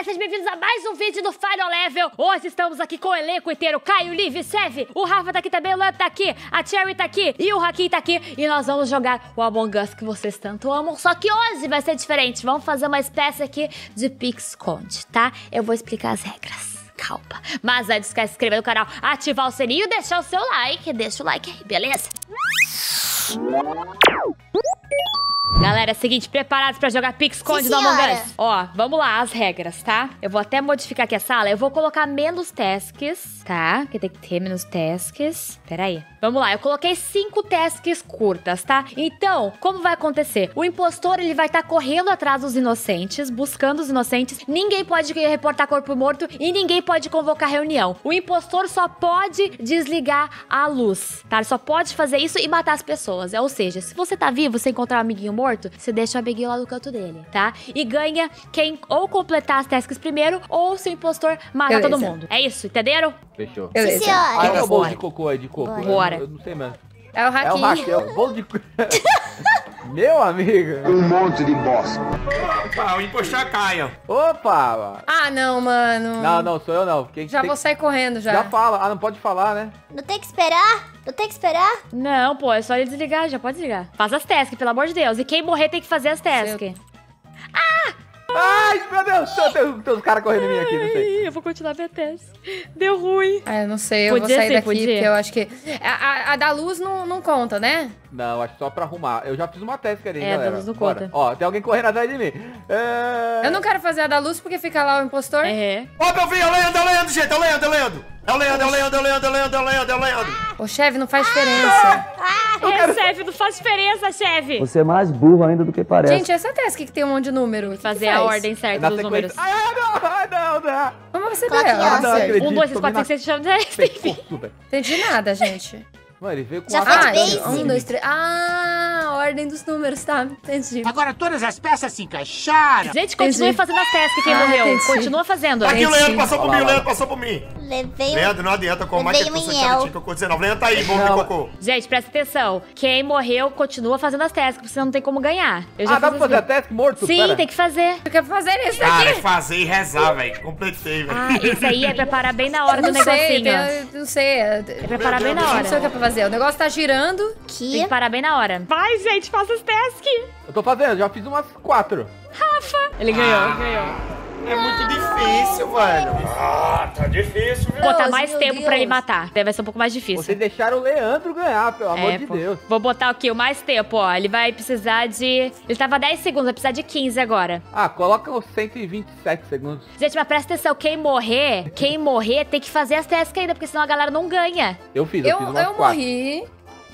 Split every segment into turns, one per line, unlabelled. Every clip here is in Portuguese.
galera, sejam bem-vindos a mais um vídeo do Final Level. Hoje estamos aqui com o elenco inteiro, Caio, Liv, Sev, o Rafa tá aqui também, o Lamp tá aqui, a Cherry tá aqui e o Hakim tá aqui. E nós vamos jogar o Among Us que vocês tanto amam, só que hoje vai ser diferente. Vamos fazer uma espécie aqui de pique-esconde, tá? Eu vou explicar as regras. Calma. Mas antes, de se inscrever no canal, ativar o sininho e deixar o seu like. Deixa o like aí, beleza? Galera, é o seguinte, preparados pra jogar Pique Esconde
Sim,
no Among. Us? Ó, vamos lá, as regras, tá? Eu vou até modificar aqui a sala. Eu vou colocar menos tasks, tá? Que tem que ter menos tasks. Pera aí. Vamos lá, eu coloquei cinco tasks curtas, tá? Então, como vai acontecer? O impostor, ele vai estar correndo atrás dos inocentes, buscando os inocentes. Ninguém pode reportar corpo morto e ninguém pode convocar reunião. O impostor só pode desligar a luz, tá? Ele só pode fazer isso e matar as pessoas. É, ou seja, se você tá vivo, você encontrar um amiguinho morto, você deixa o amiguinho lá no canto dele, tá? E ganha quem ou completar as tasks primeiro ou se o impostor matar
Beleza.
todo mundo. É isso, entenderam?
Fechou.
Sim,
Beleza.
senhora.
Ah, é o bolo de cocô aí, de coco.
Bora.
Eu-. Eu, não sei mesmo.
É o
É o hack, é o bolo de Meu amigo.
um monte de bosta.
Opa, o impostor é Caio.
Opa!
Ah, não, mano.
Não, não, sou eu não. Quem
Já vou sair correndo já.
Já fala. Ah, não pode falar, né?
Não tem que esperar? Não tem que esperar?
Não, pô, é só ele desligar, já pode desligar. Faz as tasks, pelo amor de Deus. E quem morrer tem que fazer as tasks.
Ai, meu Deus! Tem, uns caras correndo em mim aqui, não sei.
Eu vou continuar minha task. Deu ruim.
Ah, eu não sei, eu
Podia
vou sair
ser,
daqui,
podia.
porque eu acho que... A, a- a da luz não, não conta, né?
Não, acho que só pra arrumar. Eu já fiz uma teste ali,
É,
galera.
Deus não
Bora.
conta.
Ó, tem alguém correndo atrás de mim. É...
Eu não quero fazer a da luz porque fica lá o impostor.
É.
Opa, eu vi, é o Leandro, é o Leandro, gente, o Leandro, é o Leandro. É o Leandro, é o Leandro, é o Leandro, é o Leandro, é o Leandro, é o Leandro.
Ô, chefe, não faz diferença.
É, chefe, não faz diferença, chefe.
Você é mais burro ainda do que parece.
Gente, essa task que tem um monte de número. o
Fazer
faz?
a ordem certa dos
sequência.
números.
Ai, não, ai, não, não.
Como você
Coloque
vê?
em
ela?
ordem.
não acredito.
Um, dois, três,
tô
quatro,
vendo
cinco, seis, sete, oito,
a-
dez, enfim.
Percurso, velho.
Entendi nada, gente.
Mano, ele veio com
Já
a
foi de
Ah,
base.
um, dois, três. Ah, a ordem dos números, tá? Entendi.
Agora todas as peças se encaixaram.
Gente, continue
Entendi.
fazendo as tasks quem
Ah,
morreu.
entendi.
Continua fazendo.
Aqui o
Gente,
Leandro passou por mim, o Leandro passou por mim.
Levei um...
Leandro, não adianta, com mais
Levei
que tu
inhel.
sente cocô 19. Leandro tá aí, bom de cocô.
Gente, presta atenção. Quem morreu, continua fazendo as tasks, porque senão não tem como ganhar. Eu já
Ah, dá pra fazer a teste morto?
Sim,
Pera.
tem que fazer.
Eu quero fazer isso
Cara, é
daqui.
fazer e rezar, velho. Completei, velho.
Ah, esse aí é preparar bem na hora do negocinho.
tem- não sei. É
É preparar bem na
não sei o
hora.
que é pra fazer. O negócio tá girando.
Tem
Aqui.
que parar bem na hora. Vai, gente, faça as tasks.
Eu tô fazendo, já fiz umas quatro.
Ele ganhou, ele ganhou.
É muito difícil, velho. Ah, tá difícil, viu?
Vou botar
Deus,
mais
meu
tempo pra ele
Deus.
matar. Daí vai ser um pouco mais difícil.
Vocês deixaram o Leandro ganhar, pelo amor
É,
de
pô.
Deus.
Vou botar aqui o mais tempo, ó. Ele vai precisar de. Ele tava 10 segundos, vai precisar de 15 agora.
Ah, coloca os 127 segundos.
Gente, mas presta atenção, quem morrer, quem morrer tem que fazer as tasks ainda, porque senão a galera não ganha.
Eu fiz, eu,
Eu,
fiz umas
eu
quatro.
morri.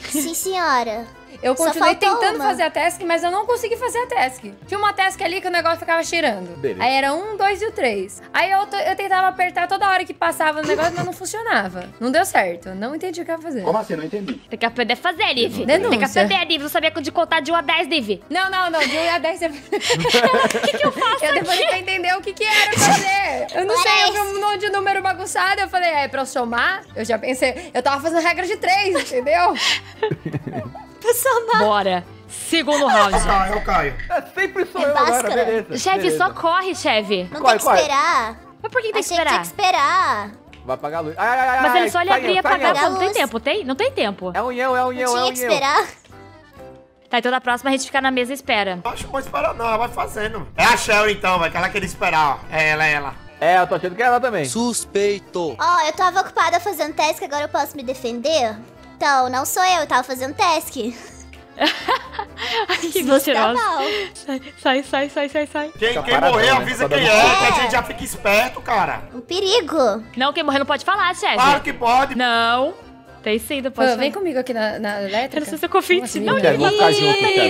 Sim, senhora.
Eu continuei tentando
uma.
fazer a task, mas eu não consegui fazer a task. Tinha uma task ali que o negócio ficava cheirando.
Beleza.
Aí era um, dois e o três. Aí eu, eu tentava apertar toda hora que passava no negócio, mas não funcionava. Não deu certo. Não entendi o que eu ia fazer.
Como assim? Não entendi.
Tem que aprender a fazer, Liv. Tem que aprender, Liv. Não sabia de contar de 1 a 10, Liv.
Não, não, não. De 1 a 10 você... O que, que eu faço Eu demorei pra entender o que, que era fazer. Eu não sei, eu vi um monte de número bagunçado. Eu falei, é pra eu somar? Eu já pensei... Eu tava fazendo regra de três, entendeu?
Bora. Segundo round.
Ah, é o Caio.
É, sempre sou
É
eu agora, beleza.
Chefe,
beleza.
só corre, chefe.
Não
Corre,
tem que
corre.
esperar.
Mas por que tem que
que
esperar?
que esperar.
Vai apagar a luz. Ai, ai, ai,
Mas ele só ele abria
sai,
pra cá,
sai,
pô. Não tem tempo, tem? Não tem tempo.
É um inhão, é um inhão, é um
tinha que esperar.
Tá, então da próxima a gente fica na mesa e espera.
Acho que não esperar, não. Ela vai fazendo. É a Shelly, então, velho, que ela queria esperar, ó. É ela, é ela.
É, eu tô achando que é ela também.
Suspeito.
Ó, eu tava ocupada fazendo task, agora eu posso me defender? Então, não sou eu, eu tava fazendo task.
Ai, que
Você
mentirosa. Sai, sai, sai, sai, sai.
Quem, quem morrer,
né?
avisa quem é, que a gente já fica esperto, cara.
Um perigo.
Não, quem morrer não pode falar, chefe.
Claro que pode.
Não. Tem sim, não
Pô,
pode
vem
falar.
comigo aqui na, na elétrica.
Eu não sei se eu confio em
Como
ti.
assim,
Não?
Quero, ficar junto, quero.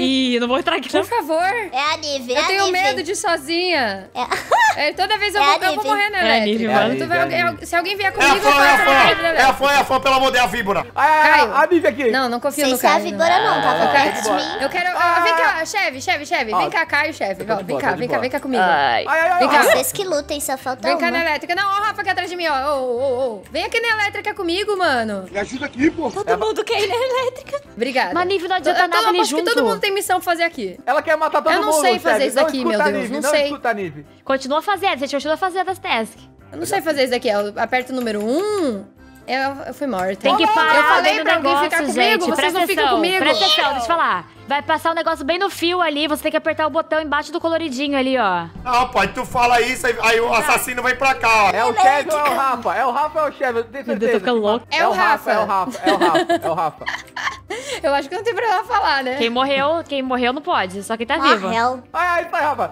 Ih, eu não vou entrar aqui, não.
Por favor.
É a Nive, é
Eu
a
tenho
Nive.
medo de ir sozinha.
É.
É, toda vez eu,
É
vou,
a
eu vou
Nive.
morrer na
É a
elétrica.
Nive,
mano.
Tu
É a Nive,
vai-
é a Nive.
se alguém vier
É a
comigo, eu
fã, é a
passo na elétrica
fã. É a
elétrica.
fã, é a fã, pelo amor de Deus, a víbora.
Ah, a Vivi aqui.
Não, não confio
Sem
no
ser a
Caio.
Vigora não, tava
Eu
perto de
quero,
mim.
eu quero
Ah.
vem cá, chefe, chefe, chefe. Vem cá, Caio, chefe.
tô
Ó,
de
Vem
boa,
cá,
tô de
vem cá,
boa.
vem cá comigo.
Ai.
Ai, ai, ai.
Vem cá.
Vocês que lutem, só falta
Vem cá
uma.
na elétrica. Não, ó, o Rafa aqui atrás de mim, ó. Ô, ô, ô. Vem aqui na elétrica comigo, mano.
Me ajuda aqui, pô.
Todo mundo quer ir na elétrica.
Obrigada.
Mas nível não adianta
Eu- eu
nada ali junto.
todo mundo tem missão pra fazer aqui.
Ela quer matar todo
Eu
mundo,
não sei fazer
chefe.
isso daqui,
não
meu Deus,
Nive,
não
não
sei.
escuta a Nive.
Continua fazendo, você continua fazendo as tasks.
Eu não sei fazer isso daqui. Eu aperto o número 1, um, eu, eu fui morta.
Tem que parar
Eu falei pra alguém ficar comigo,
gente.
vocês não ficam comigo.
Presta atenção, deixa eu falar. Vai passar um negócio bem no fio ali, você tem que apertar o botão embaixo do coloridinho ali, ó.
Não, pai, tu fala isso, aí, aí o assassino vem pra cá, ó.
É o chefe ou é o Rafa? É o Rafa ou é o chefe? Eu tenho
Meu Deus, tô ficando louco.
É o Rafa.
É o Rafa, é o Rafa, é o Rafa.
Eu acho que não tem pra ela falar, né?
Quem morreu, quem morreu não pode, só quem tá
Ah,
vivo.
hell.
Ai, ai, sai, Rafa.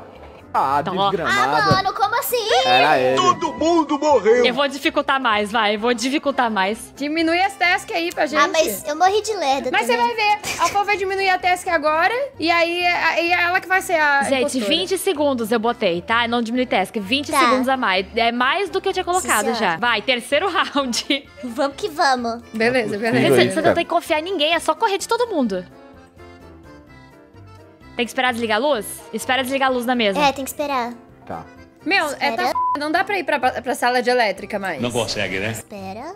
Ah,
Então.
Ah,
desgramada.
mano, como assim?
Era ele.
Todo mundo morreu.
Eu vou dificultar mais, vai, eu vou dificultar mais.
Diminui as tasks aí pra gente.
Ah, mas eu morri de lerda
Mas você
também.
vai ver, a Fô vai diminuir a task agora, e aí, aí é ela que vai ser a
Gente,
impostora.
20 segundos eu botei, tá? Não diminui task, 20
Tá.
segundos a mais. É mais do que eu tinha colocado
Sim,
já. Vai, terceiro round.
Vamos que vamos.
Beleza, beleza.
Você, você não tem que confiar em ninguém, é só correr de todo mundo. Tem que esperar desligar a luz? Espera desligar a luz na mesa.
É, tem que esperar.
Tá.
Meu, é, tá f... não dá pra ir pra, pra sala de elétrica mais.
Não consegue, né?
Espera.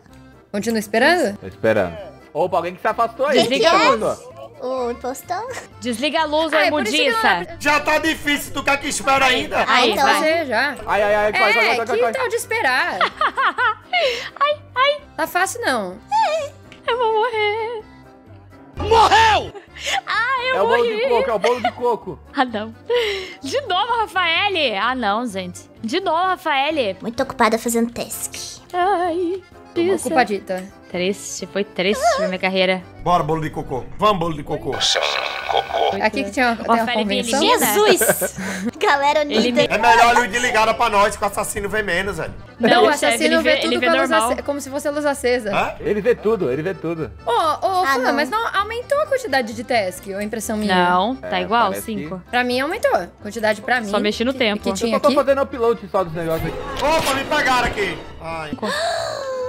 Continua esperando?
Tô esperando. Opa, alguém que se afastou aí.
Quem
que
se
é?
afastou?
O impostor?
Desliga a luz,
Ah,
ô
é por isso que não
imundiça.
Já tá difícil, tu quer que espera ainda?
Ah,
Aí,
então.
vai.
Você já.
Ai, ai, ai, corre, corre,
É,
corre, corre,
que
corre.
tal de esperar? ai, ai. Tá fácil não.
Eu vou morrer.
É o bolo de coco, é o bolo de coco.
Ah, não. De novo, Rafael. Ah, não, gente. De novo, Rafael.
Muito ocupada fazendo task.
Ai, isso.
Culpadita.
Triste, foi triste pra minha carreira.
Bora, bolo de cocô. Vamos, bolo de cocô.
Aqui que tinha, tem uma convenção.
Jesus! Galera unida.
É melhor luz de ligada pra nós, que o assassino vê menos, velho.
Não,
o assassino vê,
vê,
tudo
vê
a como se fosse a luz acesa.
Hã?
Ele vê tudo, ele vê tudo.
Ô, ô,
Ah,
Fã,
não.
mas não aumentou a quantidade de task, ou a impressão minha?
Não, tá
É,
igual,
parece que-
cinco.
Pra mim aumentou. Quantidade pra mim.
Só mexi no
que,
tempo.
Que
Eu
tinha
só tô
aqui.
fazendo upload só dos negócios aqui.
Opa, me pegaram aqui. Ai.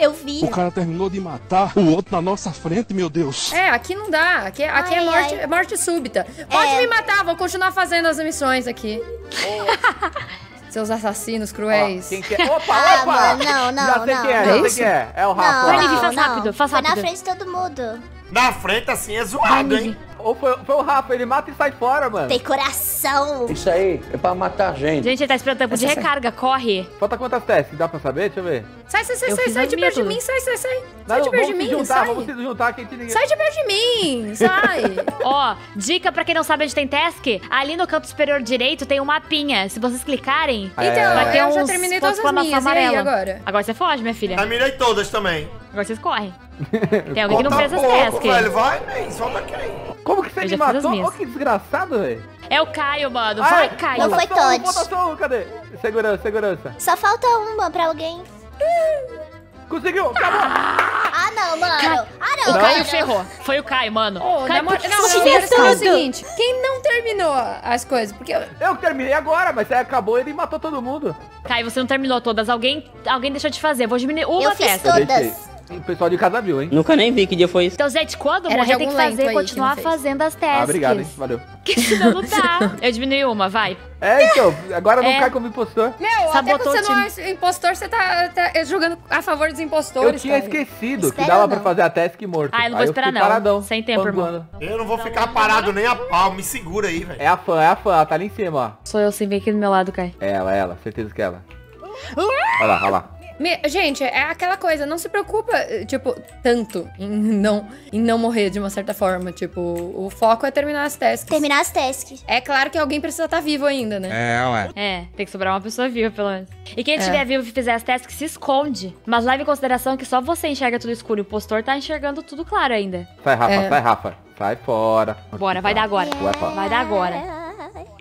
Eu vi.
O cara terminou de matar o outro na nossa frente, meu Deus.
É, aqui não dá. Aqui, aqui é
Ai,
morte,
ai.
é morte súbita. Pode
É.
me matar, vou continuar fazendo as missões aqui. Seus assassinos
Ó,
cruéis.
quem que é? Opa,
Ah,
opa!
mano, não, não,
Já sei
não,
quem é,
não.
já sei
Isso?
quem é. É o
Não,
Rafa.
Vai,
ó.
Nive,
não,
faz
não.
rápido, faz
Foi na
rápido.
frente de todo mundo.
Na frente, assim, é zoado, hein?
Ou foi, foi o Rafa, ele mata e sai fora, mano.
Tem coração.
Isso aí é pra matar gente.
Gente, ele tá esperando tempo de recarga, corre.
Falta quantas testes? Dá pra saber? Deixa eu ver.
Sai, sai, sai,
Eu
sai, sai de perto de mim, sai, sai, sai. Sai de perto de mim,
juntar,
sai.
vamos se juntar que a gente ninguém...
Sai de perto de mim, sai.
Ó, dica pra quem não sabe onde tem task, ali no canto superior direito tem um mapinha. Se vocês clicarem.
Então,
vai ter
eu
uns
já terminei todas as
a
minhas,
maçã
e aí
amarela.
agora?
Agora você foge, minha filha.
Terminei todas também.
Agora vocês correm. Tem alguém que não fez as tasks.
velho. Vai, man. Solta aqui.
Como que você
Eu
me
fiz
matou? Ô, que desgraçado, velho.
É o Caio, mano.
Ai,
Vai, Caio.
Não foi Todd.
votação, cadê? Segurança, segurança.
Só falta uma pra alguém.
Conseguiu, acabou.
Ah, não, mano. Ah, não,
O Caio
mano.
ferrou. Foi o Caio, mano.
Ô,
Caio,
namor- Não, não, eu quero saber o seguinte. Quem não terminou as coisas? Porque eu-
Eu terminei agora, mas aí acabou ele matou todo mundo.
Caio, você não terminou todas. Alguém, alguém deixou de fazer. Vou diminuir uma
Eu fiz
testa.
todas.
O pessoal de casa viu, hein?
Nunca nem vi que dia foi isso.
Então, gente, quando
Era
morrer,
de
tem que fazer,
aí
continuar
que não
fazendo as tasks.
Ah, obrigado, hein? Valeu.
Que senão não dá. Eu diminui uma, vai.
É, então, agora não
É.
cai como impostor.
Meu, até
Sabotou
quando você não é impostor, você tá, tá jogando a favor dos impostores,
Eu tinha
cara.
esquecido que
Espera
dava
ou
pra
não?
fazer a task morto.
Ah, eu não vou
Aí
esperar, não.
Paradão,
Sem tempo, irmão.
Eu não vou ficar parado nem a pau. Me segura aí, velho.
É a fã, é a fã, ela tá ali em cima, ó.
Sou eu sem ver aqui do meu lado, Caio.
É ela, é ela, certeza que é ela. Olha lá, olha lá.
Me- gente, é aquela coisa, não se preocupa, eh, tipo, tanto em não, em não morrer de uma certa forma. Tipo, o foco é terminar as tasks.
Terminar as tasks.
É claro que alguém precisa estar vivo ainda, né?
É, ué.
É, tem que sobrar uma pessoa viva, pelo menos. E quem
É.
estiver vivo e fizer as tasks se esconde. Mas leve em consideração que só você enxerga tudo escuro e o postor tá enxergando tudo claro ainda.
Sai, Rafa,
É.
sai, Rafa. Sai fora.
Bora, vai dar agora.
Vai, fora.
Vai dar agora.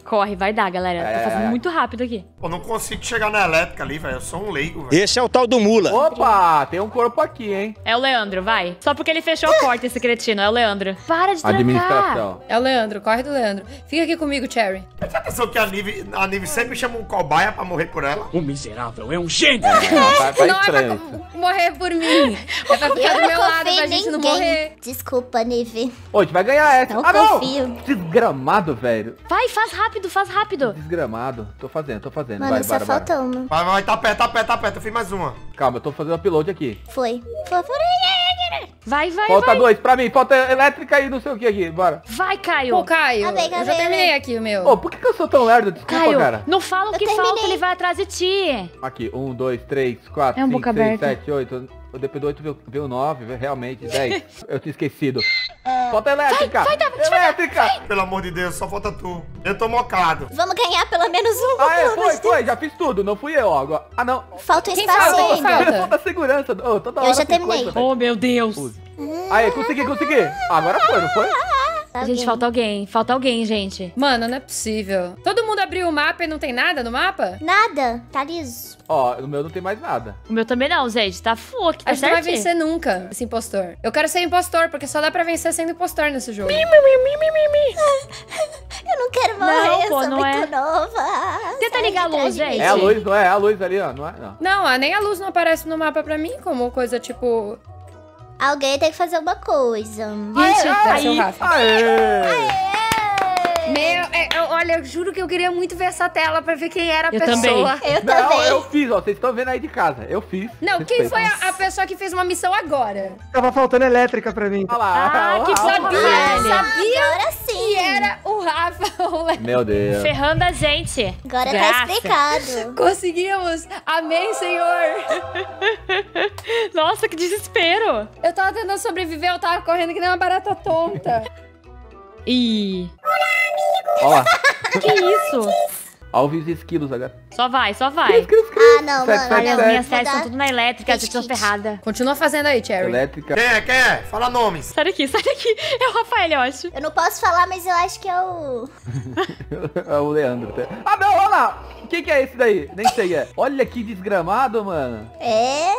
Corre, vai dar, galera.
É,
Tô fazendo muito rápido aqui.
Eu não consigo chegar na elétrica ali, velho. Eu sou um leigo, velho.
Esse é o tal do mula.
Opa, tem um corpo aqui, hein?
É o Leandro, vai. Só porque ele fechou a porta, esse cretino. É o Leandro. Para de trancar.
Administração.
É o Leandro, corre do Leandro. Fica aqui comigo, Cherry.
Presta atenção que a Nive, a Nive sempre chama um cobaia pra morrer por ela.
O miserável é um gênio.
É, tá,
não é pra morrer por mim. É pra ficar do
Eu
meu
não
lado pra gente não
ninguém.
morrer.
Desculpa, Nive.
Ô, a gente vai ganhar essa.
Não
ah, não!
confio.
Desgramado, velho.
Vai, faz rápido. Rápido, faz rápido.
Desgramado. Tô fazendo, tô fazendo.
Mano,
vai,
só
bora, bora.
falta uma.
Vai, vai, tá perto, tá perto, tá perto. Eu fiz mais uma.
Calma, eu tô fazendo upload aqui.
Foi. Foi, foi.
Vai, vai,
Falta
vai.
dois pra mim, falta elétrica e não sei o que aqui, bora.
Vai, Caio.
Pô, Caio,
Cadê,
eu já terminei aqui o meu.
Ô, por que, que eu sou tão lerdo? Desculpa,
Caio,
cara.
não fala o que
terminei.
falta, ele vai atrás de ti.
Aqui, um, dois, três, quatro,
É um
cinco, seis,
aberta.
sete, oito. O depois do oito veio, veio nove, veio realmente, dez. eu tinha esquecido. Falta elétrica! elétrica!
Pelo amor de Deus, só falta tu. Eu tô mocado.
Vamos ganhar pelo menos um.
Ah, é, foi, foi, já fiz tudo, não fui eu. Agora, ah, não.
Falta um espaço ainda.
falta?
Segurança. Ô, toda
Eu
hora
já terminei.
coisa, velho.
Oh, meu Deus.
Aí, consegui, consegui. Agora foi, não foi?
Gente,
Alguém.
falta alguém. Falta alguém, gente.
Mano, não é possível. Todo mundo abriu o mapa e não tem nada no mapa?
Nada. Tá liso.
Ó, no meu não tem mais nada.
O meu também não, gente. Tá full aqui, tá
A gente não vai vencer nunca esse impostor. Eu quero ser impostor, porque só dá pra vencer sendo impostor nesse jogo.
Eu não quero morrer,
Não,
eu
pô,
sou
não é.
nova.
Tenta
Sai
ligar a luz, gente.
É a luz, não é? É a luz ali, ó. Não é? Não.
Não, nem a luz não aparece no mapa pra mim como coisa tipo.
Alguém tem que fazer uma coisa.
Gente,
o
aí...
Rafa.
Aê!
Meu, é, eu- olha, eu juro que eu queria muito ver essa tela pra ver quem era a
Eu
pessoa.
também.
Eu
Não,
também.
eu fiz, ó. Vocês estão vendo aí de casa. Eu fiz.
Não, quem foi a, a pessoa que fez uma missão agora?
Tava faltando elétrica pra mim.
Olha lá.
Ah, que sabia.
Sabia
Agora sim.
que era o Rafa.
Meu Deus.
Ferrando a gente.
Agora
Graça.
tá explicado.
Conseguimos! Amém, Senhor!
Nossa, que desespero.
Eu tava tentando sobreviver, eu tava correndo que nem uma barata tonta.
Ih,
Olha lá.
que isso?
Olha os esquilos agora.
Só vai, só vai.
Ah, não,
Sete,
mano.
sete,
Olha, as minhas testes
dar-
estão tudo na elétrica,
Teste
gente, tô
kit.
ferrada.
Continua fazendo aí, Cherry.
Elétrica.
Quem é? Quem é? Fala nomes.
Sai daqui, sai daqui. É o Rafael, eu acho.
Eu não posso falar, mas eu acho que é o...
É o Leandro. Ah, não, olha lá. Quem que é esse daí? Nem sei é. Olha que desgramado, mano.
É...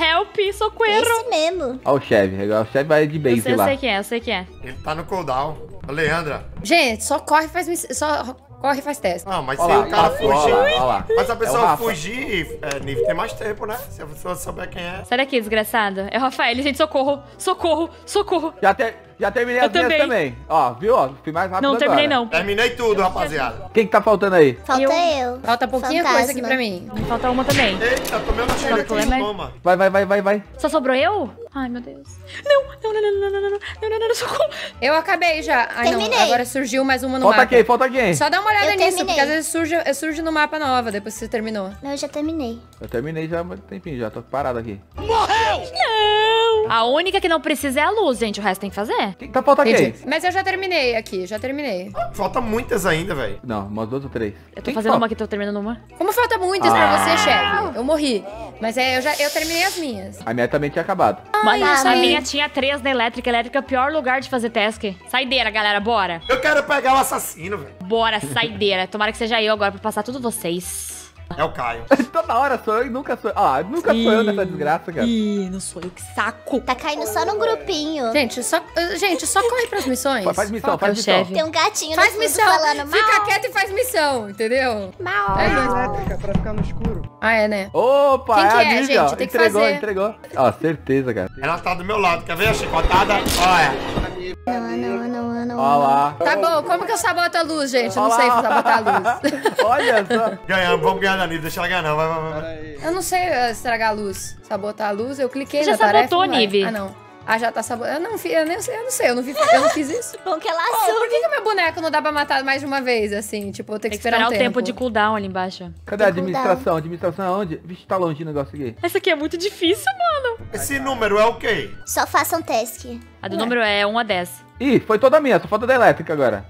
Help, socorro.
Esse mesmo.
Olha o chefe. O chefe vai de
Eu
base
sei, eu
lá.
sei quem é, eu sei quem é.
Ele tá no cooldown. Ô, Leandra.
Gente, só corre e faz miss- só corre e faz teste.
Não, mas
Olha
se o cara fugir.
olha lá, olha lá.
Mas a
É
pessoa
Rafa.
fugir, é, Nive, tem mais tempo, né? Se a pessoa souber quem é.
Sai daqui, desgraçado. É o Rafael, gente, socorro, socorro, socorro.
Já, ter, já terminei
Eu
as minhas
também.
também. Ó, viu? Ó, fui mais rápido
Não terminei,
agora.
não.
Terminei tudo, rapaziada.
Quem que tá faltando aí?
Falta
Eu-
eu.
Falta pouquinha
Fantasma.
coisa aqui pra mim.
Falta uma também.
Eita, tomei um tiro aqui,
é-
toma.
Vai, vai, vai, vai, vai.
Só sobrou eu? Ai, meu Deus. Não, não, não, não, não, não, não, não, não, não, não, não, socorro.
Eu acabei já. Ai, não.
Terminei.
Agora surgiu mais uma no
Falta
mapa.
quem? Falta quem?
Só dá uma olhada
Eu
nisso,
terminei.
porque às vezes surge, surge no mapa nova depois que você terminou.
Não, eu já terminei.
Eu terminei já há muito tempinho, já tô parado aqui.
Não. A única que não precisa é a luz, gente. O resto tem que fazer.
Quem tá falta quem?
Mas eu já terminei aqui, já terminei.
Falta muitas ainda, velho.
Não, umas duas ou três.
Eu tô
Quem que
fazendo
falta?
uma aqui, tô terminando uma.
Como falta muitas pra
Ah.
você, chefe? Eu morri. Mas é, eu já eu terminei as minhas.
A minha também tinha acabado.
Mas
Ah,
a
mas-
minha tinha três na elétrica. Elétrica é o pior lugar de fazer task. Saideira, galera, bora.
Eu quero pegar o assassino, velho.
Bora, saideira. Tomara que seja eu agora pra passar tudo vocês.
É o Caio.
Toda hora sou eu e nunca sou Ah, nunca sou eu nessa desgraça, cara.
Ih, não sou eu, que saco.
Tá caindo só num grupinho.
Gente, só, uh, gente, só corre pras missões.
Faz, faz missão,
que
faz missão.
chefe?
Tem um gatinho
Faz
no
missão.
falando mal.
Fica quieto e faz missão, entendeu?
Mal.
É isso.
Elétrica pra ficar no escuro.
Ah, é, né?
Opa,
Quem
é
que
a
é,
Nívia,
gente?
ó.
Tem que
entregou,
fazer.
entregou. Ó, certeza, cara.
Ela tá do meu lado. Quer ver a chicotada? Olha.
Não, não, não, não.
Ó lá.
Tá bom, como que eu saboto a luz, gente? Eu não sei sabotar a luz.
Olha só.
Ganhamos, vamos ganhar da Nive. Deixa ela ganhar, não. Vai, vai, vai.
Eu não sei uh, estragar a luz. Sabotar a luz, eu cliquei
Você
na
já
tarefa.
sabotou,
não vai.
Nive?
Ah, não. Ah, já tá sabotando. Eu não fiz, eu, nem sei, eu não sei, eu não, fiz, eu não fiz isso.
Bom que ela
Pô, por que, que meu boneco não dá pra matar mais de uma vez, assim? Tipo, eu tenho
Tem
que
que
esperar,
esperar
um
o tempo de cooldown ali embaixo.
Cadê a administração? Administração aonde? Vixe, tá longe o negócio aqui.
Essa aqui é muito difícil, mano.
Esse número é o quê?
Só façam task.
A do número é 1 a 10.
Ih, foi toda minha, só falta da elétrica agora.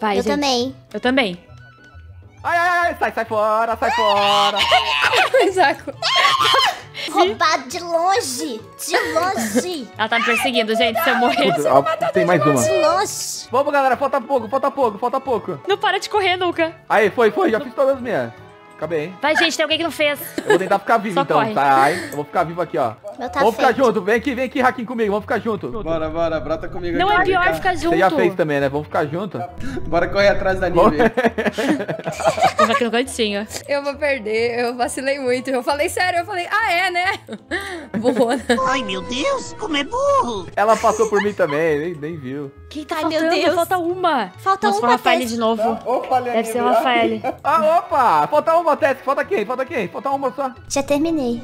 Vai,
Eu
gente.
também.
Eu também.
Ai, ai, ai, sai, sai fora, sai fora.
Exato.
Roubado de longe. De longe.
Ela tá me perseguindo, gente. Se eu morrer.
Puta, ó, tem mais uma.
De longe.
Vamos, galera, falta pouco, falta pouco, falta pouco.
Não para de correr, nunca.
Aí, foi, foi, já fiz todas as minhas. Acabei?
Vai, gente, tem alguém que não fez.
Eu vou tentar ficar vivo
Só
então,
corre.
sai. Eu vou ficar vivo aqui, ó.
Meu tá
Vamos ficar
feito.
junto. Vem aqui, vem aqui, Hakim, comigo. Vamos ficar junto.
Bora, bora, brota comigo
Não
aqui.
é pior ficar junto.
Você já fez também, né? Vamos ficar junto.
Bora correr atrás da Nive.
Vou aqui no cantinho.
Eu vou perder, eu vacilei muito. Eu falei sério, eu falei, ah, é, né? Burrona.
Ai, meu Deus, como é burro!
Ela passou por mim também, nem, nem viu.
Quem tá
Ai, meu
faltando?
Deus.
Falta uma.
Falta
Nossa,
uma,
o Rafael de novo.
Opa,
Deve ser o Rafael.
Ah, opa! Falta uma, Tess. Falta quem? Falta quem? Falta uma só.
Já terminei.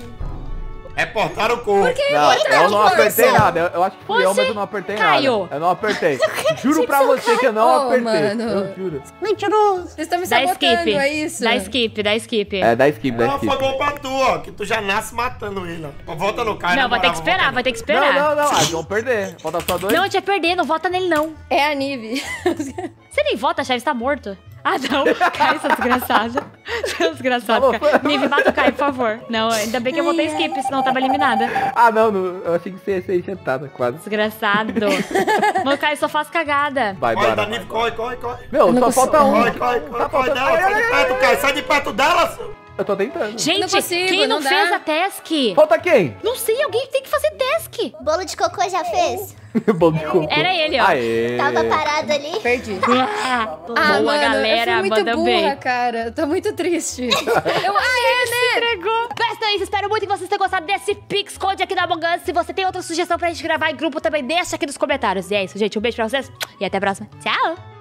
Reportaram o corpo.
Não, eu não
que
apertei nada. Eu, eu acho que fui eu, mas eu não apertei
Caio.
nada. Eu não apertei. Juro pra você que eu não
Oh,
apertei.
mano.
Eu juro.
Mentiroso!
Vocês estão me
Dá
sabotando,
skip.
é isso?
Dá skip, dá skip.
É, dá skip, dá
Não,
skip.
foi bom pra tu, ó. Que tu já nasce matando ele, ó. Volta no cara.
Não, vai ter que esperar, vai ter que esperar.
Não, não, não. Ah, vamos perder. Falta só dois.
Não, a gente vai perder, não vota nele não.
É a Nive.
Você nem vota, Chaves tá morto. Ah, não. Caio, seu desgraçado. Seu desgraçado. Nive, mata o Caio, por favor. Não, ainda bem que eu votei skip, senão eu tava eliminada.
Ah, não, não. Eu achei que você ia ser injetada, quase.
Desgraçado. Mano, Caio, só faz cagada.
Vai,
Corre,
bora.
Danilo, corre, corre, corre.
Meu, só
consigo.
falta um.
Corre, corre, corre, corre
faltando-
dela. Sai de perto, Caio. Sai de perto dela.
Eu tô tentando.
Gente,
Não consigo,
quem não,
não
fez a task?
Falta quem?
Não sei, alguém tem que fazer task.
Bolo de cocô já fez?
Bom de cocô.
Era ele, ó.
Aê.
Tava parado ali.
Perdi.
Ah,
Ah,
boa,
mano,
galera,
eu fui muito burra,
bem.
cara. Eu tô muito triste. Eu, ah, é, né?
Entregou. É isso, espero muito que vocês tenham gostado desse Pix Code aqui da Among Us. Se você tem outra sugestão pra gente gravar em grupo, também deixa aqui nos comentários. E é isso, gente. Um beijo pra vocês e até a próxima. Tchau!